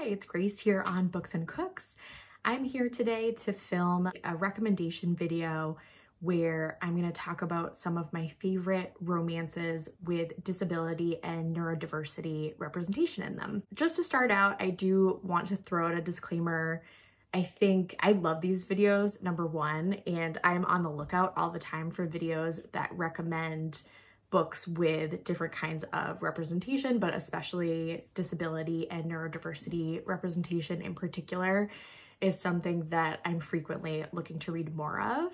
Hi, it's Grace here on Books and Cooks. I'm here today to film a recommendation video where I'm going to talk about some of my favorite romances with disability and neurodiversity representation in them. Just to start out, I do want to throw out a disclaimer. I think I love these videos, number one, and I'm on the lookout all the time for videos that recommend books with different kinds of representation, but especially disability and neurodiversity representation in particular is something that I'm frequently looking to read more of.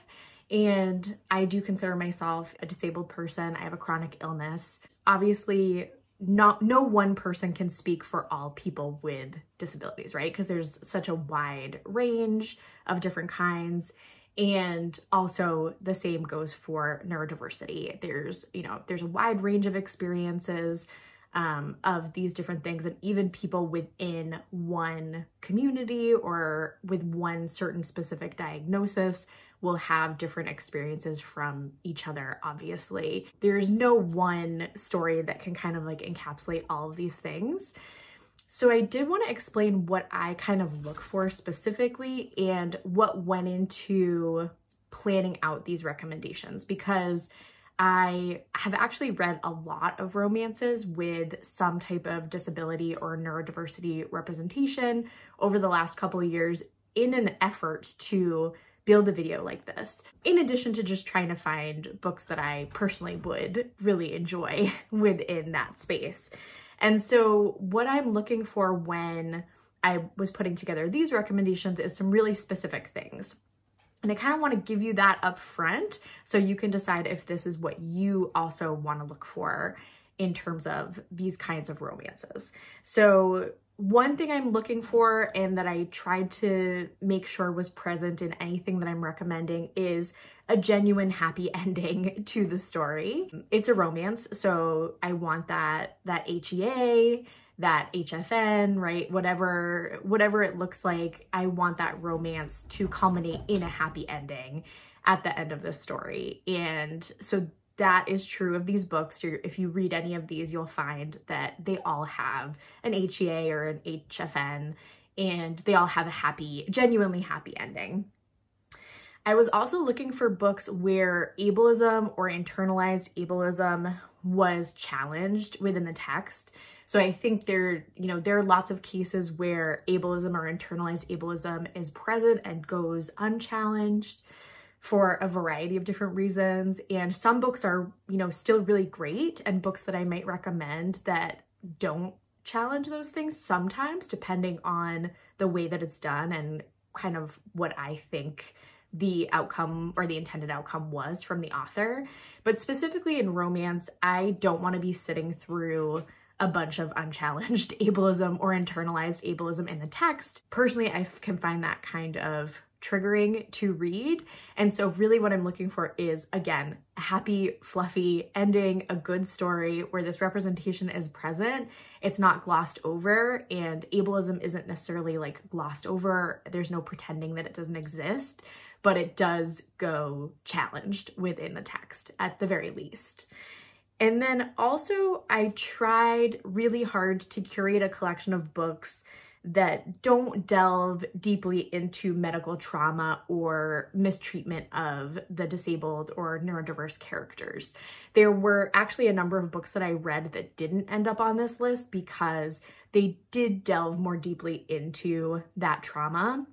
And I do consider myself a disabled person. I have a chronic illness. Obviously, not no one person can speak for all people with disabilities, right? Because there's such a wide range of different kinds and also the same goes for neurodiversity. There's, you know, there's a wide range of experiences um, of these different things and even people within one community or with one certain specific diagnosis will have different experiences from each other, obviously. There's no one story that can kind of like encapsulate all of these things. So I did want to explain what I kind of look for specifically and what went into planning out these recommendations because I have actually read a lot of romances with some type of disability or neurodiversity representation over the last couple of years in an effort to build a video like this. In addition to just trying to find books that I personally would really enjoy within that space. And so what I'm looking for when I was putting together these recommendations is some really specific things. And I kind of want to give you that up front so you can decide if this is what you also want to look for in terms of these kinds of romances. So one thing I'm looking for and that I tried to make sure was present in anything that I'm recommending is a genuine happy ending to the story. It's a romance, so I want that that HEA, that HFN, right? Whatever whatever it looks like, I want that romance to culminate in a happy ending at the end of the story. And so that is true of these books. You're, if you read any of these, you'll find that they all have an HEA or an HFN and they all have a happy, genuinely happy ending. I was also looking for books where ableism or internalized ableism was challenged within the text. So I think there, you know, there are lots of cases where ableism or internalized ableism is present and goes unchallenged for a variety of different reasons. And some books are, you know, still really great and books that I might recommend that don't challenge those things sometimes, depending on the way that it's done and kind of what I think the outcome or the intended outcome was from the author. But specifically in romance, I don't want to be sitting through a bunch of unchallenged ableism or internalized ableism in the text. Personally, I can find that kind of triggering to read. And so really what I'm looking for is, again, a happy, fluffy ending, a good story where this representation is present. It's not glossed over and ableism isn't necessarily like glossed over. There's no pretending that it doesn't exist, but it does go challenged within the text at the very least. And then also I tried really hard to curate a collection of books that don't delve deeply into medical trauma or mistreatment of the disabled or neurodiverse characters. There were actually a number of books that I read that didn't end up on this list because they did delve more deeply into that trauma.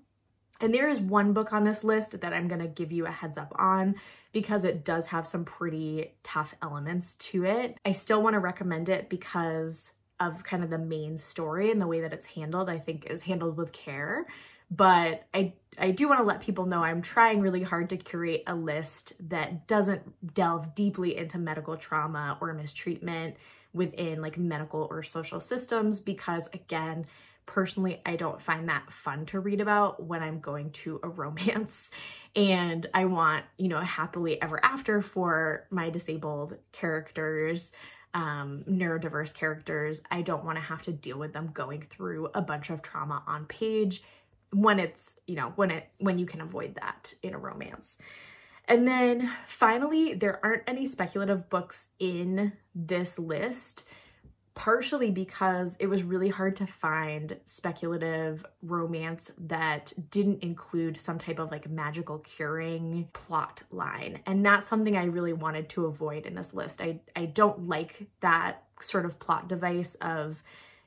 And there is one book on this list that I'm to give you a heads up on because it does have some pretty tough elements to it. I still want to recommend it because of kind of the main story and the way that it's handled, I think is handled with care. But I, I do want to let people know I'm trying really hard to curate a list that doesn't delve deeply into medical trauma or mistreatment within like medical or social systems because again, personally, I don't find that fun to read about when I'm going to a romance and I want, you know, a happily ever after for my disabled characters um, neurodiverse characters, I don't want to have to deal with them going through a bunch of trauma on page when it's, you know, when it, when you can avoid that in a romance. And then finally, there aren't any speculative books in this list partially because it was really hard to find speculative romance that didn't include some type of like magical curing plot line. And that's something I really wanted to avoid in this list. I, I don't like that sort of plot device of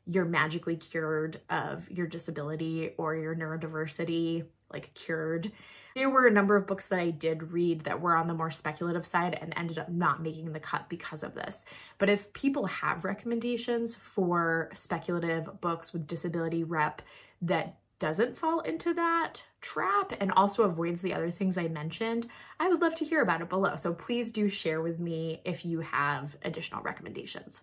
you're magically cured of your disability or your neurodiversity, like cured. There were a number of books that I did read that were on the more speculative side and ended up not making the cut because of this. But if people have recommendations for speculative books with disability rep that doesn't fall into that trap and also avoids the other things I mentioned, I would love to hear about it below. So please do share with me if you have additional recommendations.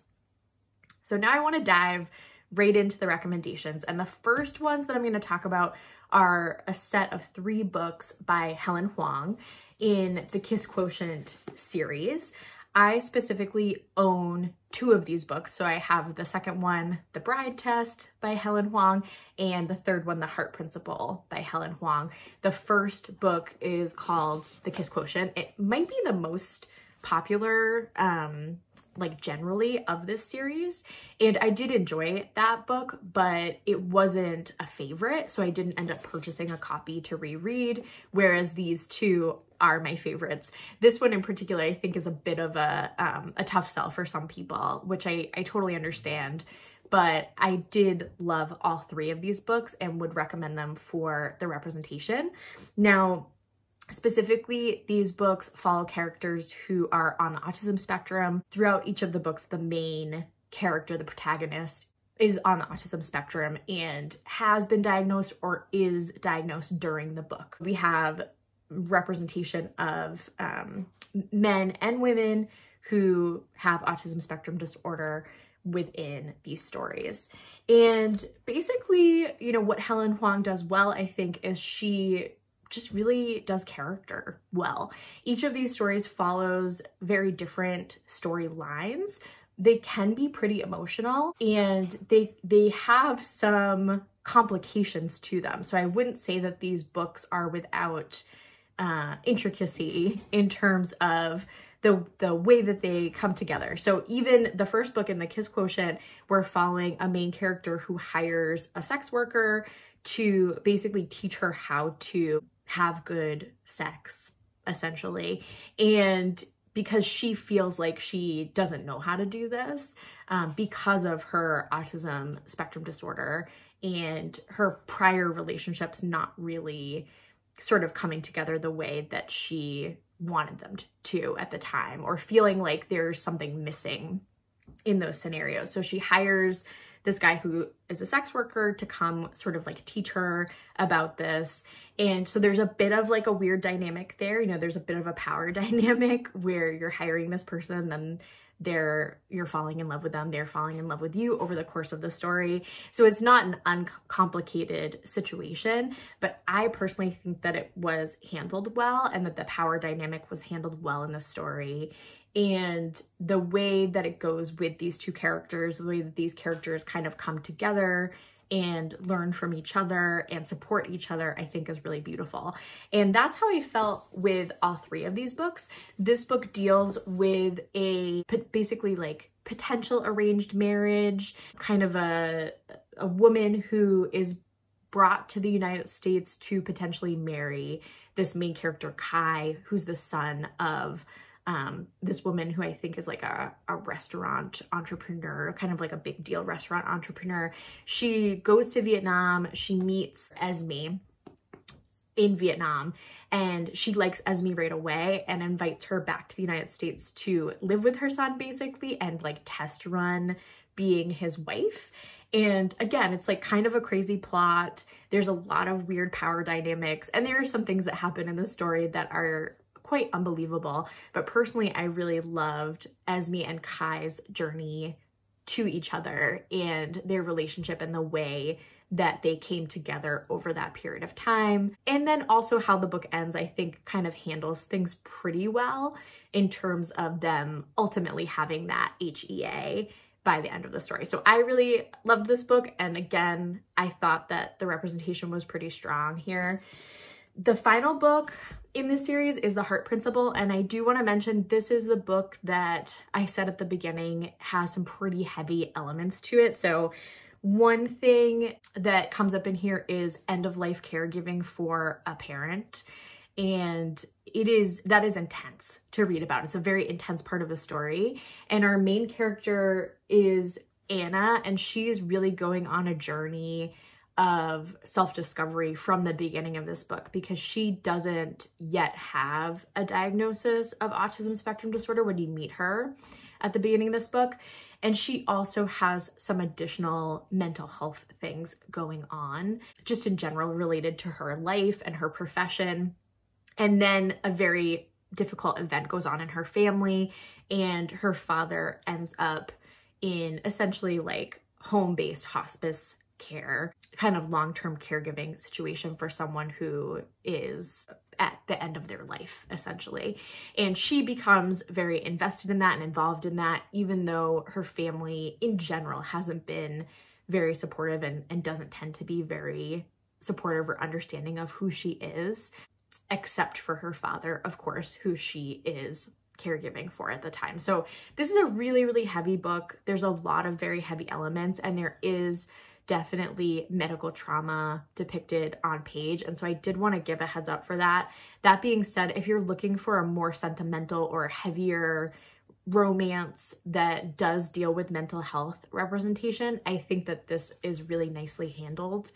So now I want to dive right into the recommendations. And the first ones that I'm going to talk about are a set of three books by Helen Hoang in the Kiss Quotient series. I specifically own two of these books. So I have the second one, The Bride Test by Helen Hoang, and the third one, The Heart Principle by Helen Hoang. The first book is called The Kiss Quotient. It might be the most popular um, like generally of this series and I did enjoy that book but it wasn't a favorite so I didn't end up purchasing a copy to reread whereas these two are my favorites. This one in particular I think is a bit of a um, a tough sell for some people which I, I totally understand but I did love all three of these books and would recommend them for the representation. Now Specifically, these books follow characters who are on the autism spectrum. Throughout each of the books, the main character, the protagonist, is on the autism spectrum and has been diagnosed or is diagnosed during the book. We have representation of um, men and women who have autism spectrum disorder within these stories. And basically, you know, what Helen Hoang does well, I think, is she just really does character well. Each of these stories follows very different storylines. They can be pretty emotional and they they have some complications to them. So I wouldn't say that these books are without uh, intricacy in terms of the the way that they come together. So even the first book in the Kiss Quotient, we're following a main character who hires a sex worker to basically teach her how to have good sex, essentially. And because she feels like she doesn't know how to do this um, because of her autism spectrum disorder and her prior relationships not really sort of coming together the way that she wanted them to at the time or feeling like there's something missing in those scenarios. So she hires this guy who is a sex worker to come sort of like teach her about this. And so there's a bit of like a weird dynamic there. You know, there's a bit of a power dynamic where you're hiring this person, then they're you're falling in love with them they're falling in love with you over the course of the story so it's not an uncomplicated situation but i personally think that it was handled well and that the power dynamic was handled well in the story and the way that it goes with these two characters, the way that these characters kind of come together and learn from each other and support each other, I think is really beautiful. And that's how I felt with all three of these books. This book deals with a basically like potential arranged marriage, kind of a, a woman who is brought to the United States to potentially marry this main character, Khai, who's the son of um, this woman who I think is like a, a restaurant entrepreneur, kind of like a big deal restaurant entrepreneur. She goes to Vietnam, she meets Esme in Vietnam and she likes Esme right away and invites her back to the United States to live with her son basically and like test run being his wife. And again, it's like kind of a crazy plot. There's a lot of weird power dynamics and there are some things that happen in the story that are quite unbelievable. But personally, I really loved Esme and Khai's journey to each other and their relationship and the way that they came together over that period of time. And then also how the book ends, I think kind of handles things pretty well in terms of them ultimately having that HEA by the end of the story. So I really loved this book. And again, I thought that the representation was pretty strong here. The final book in this series is The Heart Principle, and I do want to mention this is the book that I said at the beginning has some pretty heavy elements to it. So one thing that comes up in here is end of life caregiving for a parent. And it is, that is intense to read about. It's a very intense part of the story. And our main character is Anna, and she's really going on a journey of self-discovery from the beginning of this book because she doesn't yet have a diagnosis of autism spectrum disorder when you meet her at the beginning of this book. And she also has some additional mental health things going on, just in general related to her life and her profession. And then a very difficult event goes on in her family and her father ends up in essentially like home-based hospice care, kind of long-term caregiving situation for someone who is at the end of their life, essentially. And she becomes very invested in that and involved in that, even though her family in general hasn't been very supportive and, and doesn't tend to be very supportive or understanding of who she is, except for her father, of course, who she is caregiving for at the time. So this is a really, really heavy book. There's a lot of very heavy elements and there is definitely medical trauma depicted on page. And so I did want to give a heads up for that. That being said, if you're looking for a more sentimental or heavier romance that does deal with mental health representation, I think that this is really nicely handled.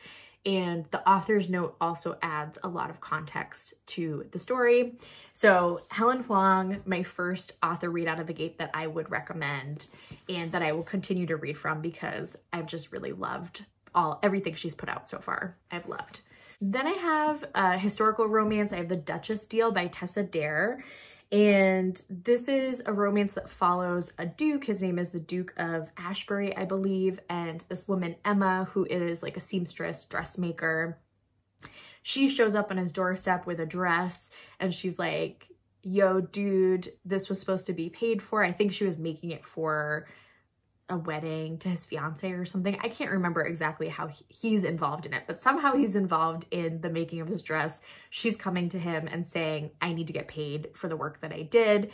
And the author's note also adds a lot of context to the story. So Helen Hoang, my first author read out of the gate that I would recommend and that I will continue to read from because I've just really loved all everything she's put out so far. I've loved. Then I have a historical romance. I have The Duchess Deal by Tessa Dare. And this is a romance that follows a duke. His name is the Duke of Ashbury, I believe. And this woman, Emma, who is like a seamstress, dressmaker, she shows up on his doorstep with a dress and she's like, yo, dude, this was supposed to be paid for. I think she was making it for a wedding to his fiance or something. I can't remember exactly how he's involved in it, but somehow he's involved in the making of this dress. She's coming to him and saying, I need to get paid for the work that I did.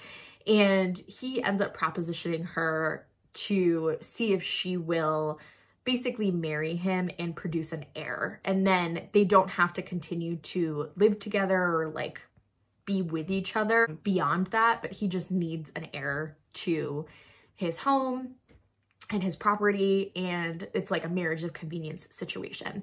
And he ends up propositioning her to see if she will basically marry him and produce an heir. And then they don't have to continue to live together or like be with each other beyond that, but he just needs an heir to his home and his property and it's like a marriage of convenience situation.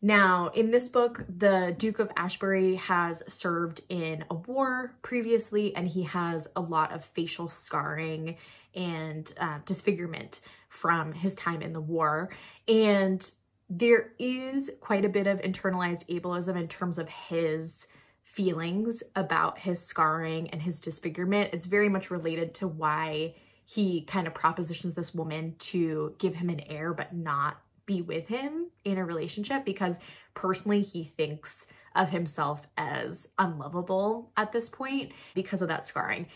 Now, in this book, the Duke of Ashbury has served in a war previously and he has a lot of facial scarring and uh, disfigurement from his time in the war. And there is quite a bit of internalized ableism in terms of his feelings about his scarring and his disfigurement. It's very much related to why he kind of propositions this woman to give him an heir but not be with him in a relationship because personally he thinks of himself as unlovable at this point because of that scarring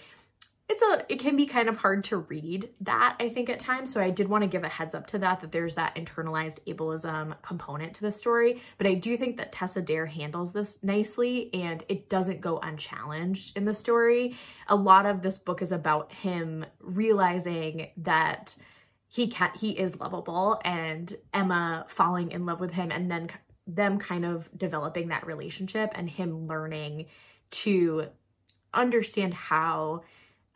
it's a it can be kind of hard to read that I think at times. So I did want to give a heads up to that that there's that internalized ableism component to the story. But I do think that Tessa Dare handles this nicely and it doesn't go unchallenged in the story. A lot of this book is about him realizing that he can he is lovable and Emma falling in love with him and then them kind of developing that relationship and him learning to understand how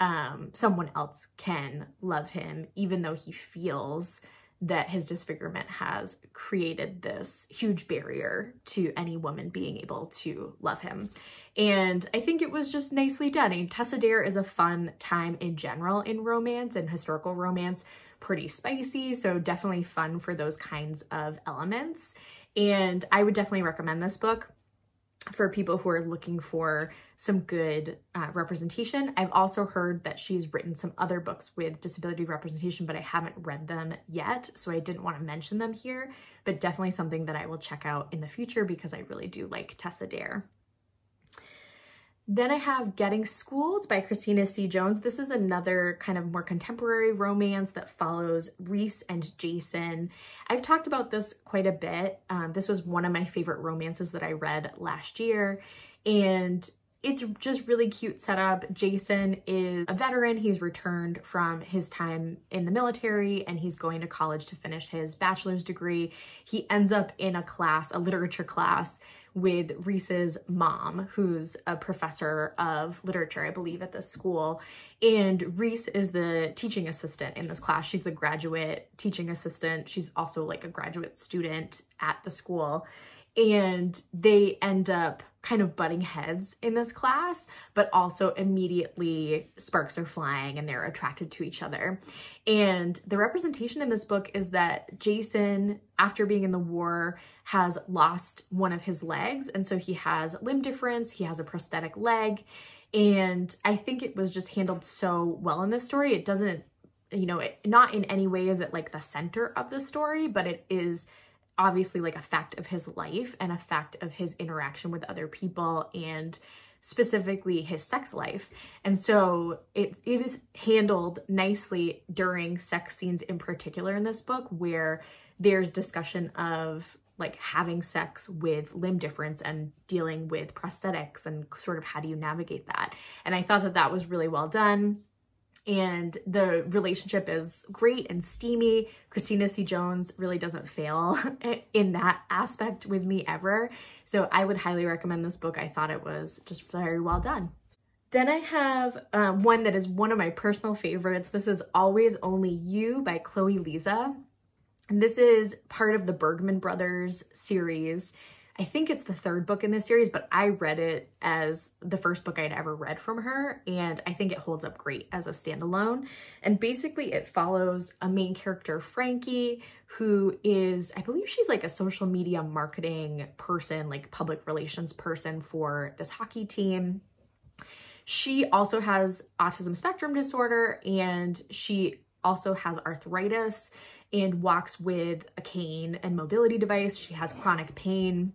um, someone else can love him, even though he feels that his disfigurement has created this huge barrier to any woman being able to love him. And I think it was just nicely done. I mean, Tessa Dare is a fun time in general in romance and historical romance, pretty spicy, so definitely fun for those kinds of elements. And I would definitely recommend this book for people who are looking for some good uh, representation. I've also heard that she's written some other books with disability representation, but I haven't read them yet, so I didn't want to mention them here, but definitely something that I will check out in the future because I really do like Tessa Dare. Then I have Getting Schooled by Christina C. Jones. This is another kind of more contemporary romance that follows Reese and Jason. I've talked about this quite a bit. Um, this was one of my favorite romances that I read last year. And it's just really cute setup. Jason is a veteran. He's returned from his time in the military and he's going to college to finish his bachelor's degree. He ends up in a class, a literature class with Reese's mom, who's a professor of literature, I believe, at this school. And Reese is the teaching assistant in this class. She's the graduate teaching assistant. She's also like a graduate student at the school and they end up kind of butting heads in this class, but also immediately sparks are flying and they're attracted to each other. And the representation in this book is that Jason, after being in the war, has lost one of his legs. And so he has limb difference, he has a prosthetic leg. And I think it was just handled so well in this story. It doesn't, you know, it, not in any way is it like the center of the story, but it is obviously like a fact of his life and a fact of his interaction with other people and specifically his sex life. And so it, it is handled nicely during sex scenes in particular in this book where there's discussion of like having sex with limb difference and dealing with prosthetics and sort of how do you navigate that. And I thought that that was really well done and the relationship is great and steamy. Christina C. Jones really doesn't fail in that aspect with me ever. So I would highly recommend this book. I thought it was just very well done. Then I have um, one that is one of my personal favorites. This is Always Only You by Chloe Liese. And this is part of the Bergman Brothers series. I think it's the third book in this series, but I read it as the first book I'd ever read from her, and I think it holds up great as a standalone. And basically it follows a main character, Frankie, who is, I believe she's like a social media marketing person, like public relations person for this hockey team. She also has autism spectrum disorder, and she also has arthritis and walks with a cane and mobility device. She has chronic pain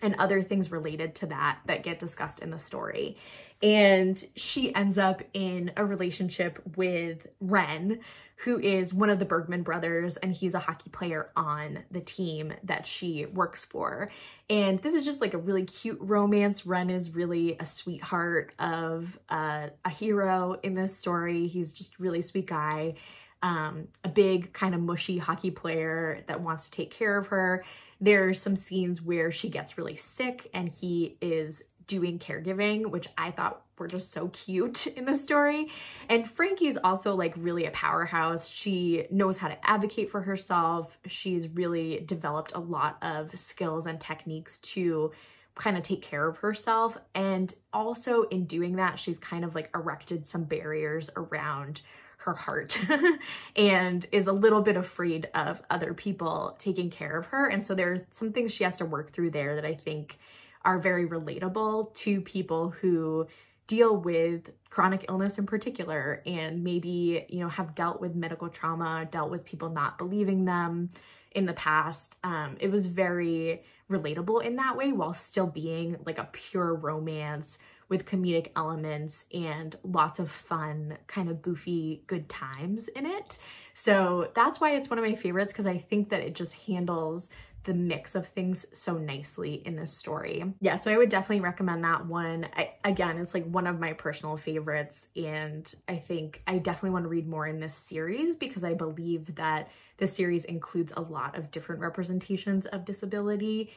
and other things related to that that get discussed in the story. And she ends up in a relationship with Ren, who is one of the Bergman brothers, and he's a hockey player on the team that she works for. And this is just like a really cute romance. Ren is really a sweetheart of uh, a hero in this story. He's just really sweet guy, um, a big kind of mushy hockey player that wants to take care of her. There's some scenes where she gets really sick and he is doing caregiving, which I thought were just so cute in the story. And Frankie's also like really a powerhouse. She knows how to advocate for herself. She's really developed a lot of skills and techniques to kind of take care of herself. And also in doing that, she's kind of like erected some barriers around her heart and is a little bit afraid of other people taking care of her. And so there are some things she has to work through there that I think are very relatable to people who deal with chronic illness in particular and maybe, you know, have dealt with medical trauma, dealt with people not believing them in the past. Um, it was very relatable in that way while still being like a pure romance with comedic elements and lots of fun, kind of goofy, good times in it. So that's why it's one of my favorites because I think that it just handles the mix of things so nicely in this story. Yeah, so I would definitely recommend that one. I, again, it's like one of my personal favorites and I think I definitely want to read more in this series because I believe that the series includes a lot of different representations of disability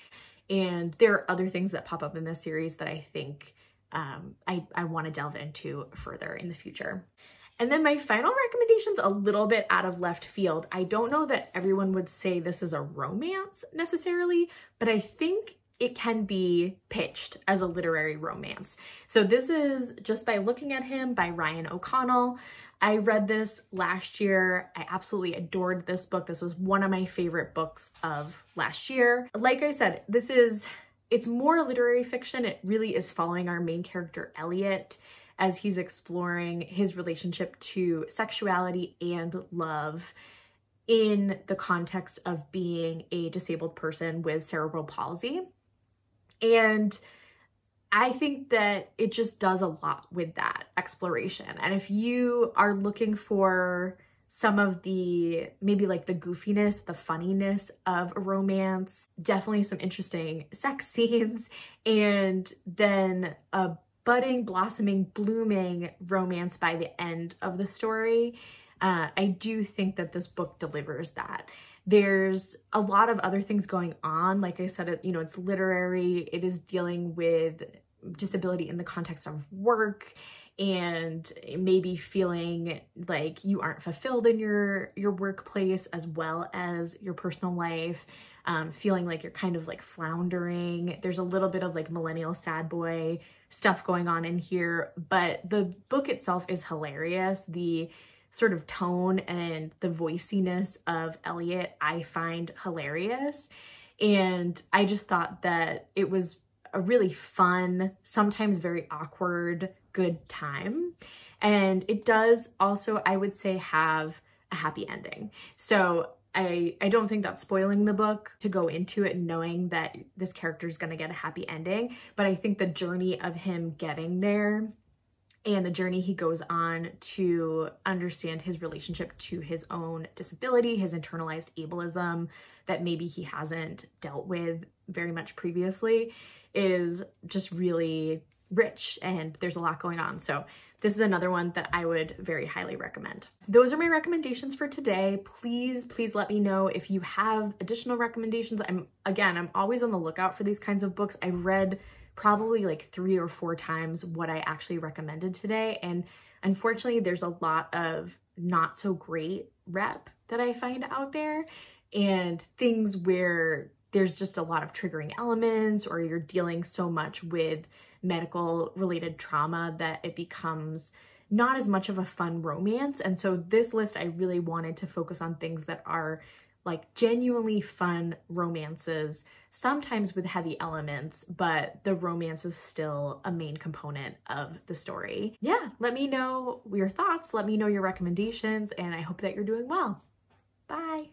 and there are other things that pop up in this series that I think um, I, I want to delve into further in the future. And then my final recommendation's a little bit out of left field. I don't know that everyone would say this is a romance necessarily, but I think it can be pitched as a literary romance. So this is Just by Looking at Him by Ryan O'Connell. I read this last year. I absolutely adored this book. This was one of my favorite books of last year. Like I said, this is it's more literary fiction. It really is following our main character, Elliot, as he's exploring his relationship to sexuality and love in the context of being a disabled person with cerebral palsy. And I think that it just does a lot with that exploration. And if you are looking for some of the maybe like the goofiness, the funniness of a romance, definitely some interesting sex scenes, and then a budding, blossoming, blooming romance by the end of the story. Uh, I do think that this book delivers that. There's a lot of other things going on. Like I said, it, you know, it's literary. It is dealing with disability in the context of work and maybe feeling like you aren't fulfilled in your your workplace as well as your personal life um, feeling like you're kind of like floundering. There's a little bit of like millennial sad boy stuff going on in here but the book itself is hilarious. The sort of tone and the voiciness of Elliot I find hilarious. And I just thought that it was a really fun, sometimes very awkward, good time. And it does also, I would say, have a happy ending. So I, I don't think that's spoiling the book to go into it knowing that this character is going to get a happy ending. But I think the journey of him getting there and the journey he goes on to understand his relationship to his own disability, his internalized ableism that maybe he hasn't dealt with very much previously is just really rich and there's a lot going on. So this is another one that I would very highly recommend. Those are my recommendations for today. Please, please let me know if you have additional recommendations. I'm, again, I'm always on the lookout for these kinds of books. I've read probably like three or four times what I actually recommended today. And unfortunately, there's a lot of not so great rep that I find out there and things where there's just a lot of triggering elements or you're dealing so much with medical related trauma that it becomes not as much of a fun romance. And so this list, I really wanted to focus on things that are like genuinely fun romances, sometimes with heavy elements, but the romance is still a main component of the story. Yeah, let me know your thoughts, let me know your recommendations, and I hope that you're doing well. Bye.